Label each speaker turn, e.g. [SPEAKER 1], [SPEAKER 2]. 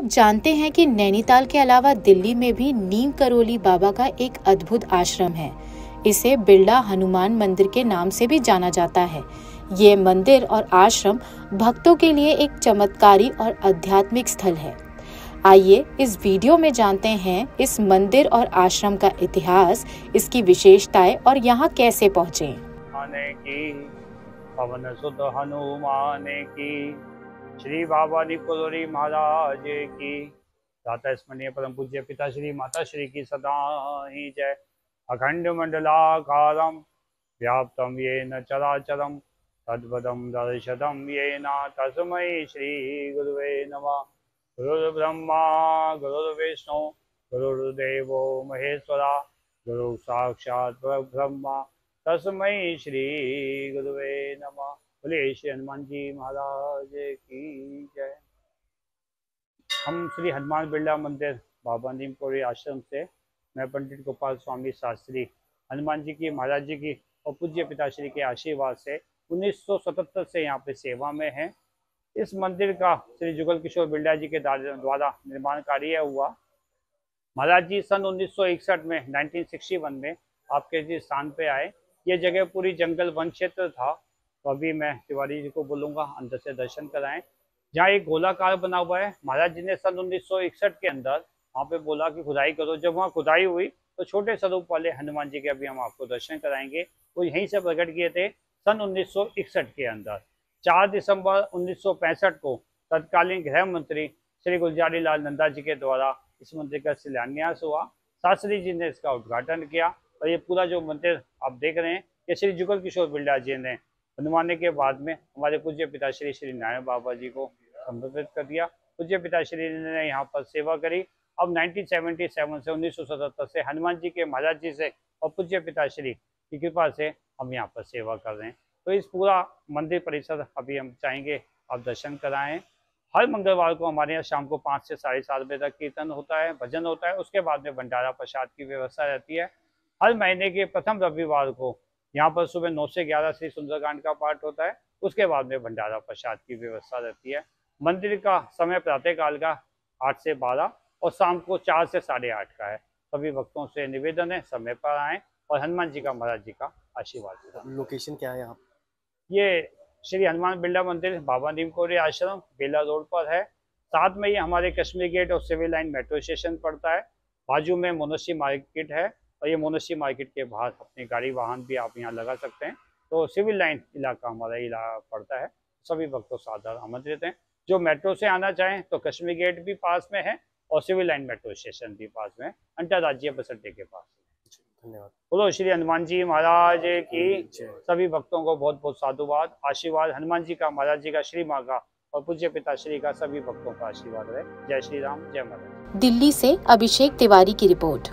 [SPEAKER 1] अब जानते हैं कि नैनीताल के अलावा दिल्ली में भी नीम करोली बाबा का एक अद्भुत आश्रम है। इसे बिरला हनुमान मंदिर के नाम से भी जाना जाता है। ये मंदिर और आश्रम भक्तों के लिए एक चमत्कारी और आध्यात्मिक स्थल है। आइए इस वीडियो में जानते हैं इस मंदिर और आश्रम का इतिहास, इसकी विशेषताएँ और यहाँ कैसे पहुँचे।
[SPEAKER 2] की, पवन सुत हनुमान की। श्री बाबा निकोलोरी महाराज की। दाता स्मरणीय परम पूज्य पिता श्री, माता श्री की सदा ही जय। अखंड मंडलाकारम व्याप्तम ये न चराचरम तद्वदम दर्शदम ये न तस्मय श्री गुरुवे नमः। गुरुर्ब्रह्मा, गुरुर्विष्णु, गुरुर्देव महेश्वरा, गुरु साक्षात ब्रह्मा तस्मय श्री गुरुवे नमः। बोले श्री हनुमान जी महाराज की जय। हम श्री हनुमान बिरला मंदिर बाबा नीमपुरी आश्रम से मैं पंडित गोपाल स्वामी शास्त्री, हनुमान जी की, महाराज जी की और पूज्य पिताश्री के आशीर्वाद से 1977 से यहाँ पे सेवा में है। इस मंदिर का श्री जुगल किशोर बिरला जी के द्वारा निर्माण कार्य हुआ। महाराज जी सन 1961 में 1961 में आपके जी स्थान पे आए। ये जगह पूरी जंगल वन क्षेत्र था। तो अभी मैं तिवारी जी को बोलूँगा, अंदर से दर्शन कराएँ। जहाँ एक गोलाकार बना हुआ है, महाराज जी ने सन उन्नीस सौ इकसठ के अंदर वहाँ पे बोला कि खुदाई करो। जब वहाँ खुदाई हुई तो छोटे स्वरूप वाले हनुमान जी के अभी हम आपको दर्शन कराएँगे। वो यहीं से प्रकट किए थे, सन उन्नीस सौ इकसठ के अंदर। चार दिसंबर उन्नीस सौ पैंसठ को तत्कालीन गृह मंत्री श्री गुलजारी लाल नंदा जी के द्वारा इस मंदिर का शिलान्यास हुआ। शास्त्री जी ने इसका उद्घाटन किया और ये पूरा जो मंदिर आप देख रहे हैं, ये श्री जुगल किशोर बिरला जी ने बनवाने के बाद में हमारे पूज्य पिताश्री श्री नारायण बाबा जी को संबोधित कर दिया। पूज्य पिताश्री ने यहाँ पर सेवा करी। अब 1977 से उन्नीस से हनुमान जी के महाराज जी से और पूज्य पिताश्री की कृपा से हम यहाँ पर सेवा कर रहे हैं। तो इस पूरा मंदिर परिसर अभी हम चाहेंगे आप दर्शन कराएँ। हर मंगलवार को हमारे यहाँ शाम को पाँच से साढ़े सात बजे तक कीर्तन होता है, भजन होता है, उसके बाद में भंडारा प्रसाद की व्यवस्था रहती है। हर महीने के प्रथम रविवार को यहाँ पर सुबह नौ से ग्यारह श्री सुंदरकांड का पाठ होता है उसके बाद में भंडारा प्रसाद की व्यवस्था रहती है। मंदिर का समय प्रातः काल का आठ से बारह और शाम को चार से साढ़े आठ का है। सभी भक्तों से निवेदन है समय पर आए और हनुमान जी का महाराज जी का आशीर्वाद
[SPEAKER 3] लोकेशन क्या है यहाँ?
[SPEAKER 2] ये श्री हनुमान बिरला मंदिर बाबा नीम कोरी आश्रम बेला रोड पर है। साथ में ये हमारे कश्मीर गेट और सिविल लाइन मेट्रो स्टेशन पड़ता है। बाजू में मोनसी मार्केट है। और ये मोनसी मार्केट के बाहर अपनी गाड़ी वाहन भी आप यहाँ लगा सकते हैं। तो सिविल लाइन इलाका हमारा इलाका पड़ता है। सभी भक्तों साधारण आमंत्रित हैं। जो मेट्रो से आना चाहें तो कश्मीर गेट भी पास में है और सिविल लाइन मेट्रो स्टेशन भी पास में अंतर्राज्यीय बस अड्डे के पास। धन्यवाद। बोलो श्री हनुमान जी महाराज की सभी भक्तों को बहुत बहुत साधुवाद आशीर्वाद। हनुमान जी का महाराज जी का श्री माँ का और पूज्य पिता श्री का सभी भक्तों का आशीर्वाद रहे। जय श्री राम जय महाराज
[SPEAKER 1] दिल्ली से अभिषेक तिवारी की रिपोर्ट।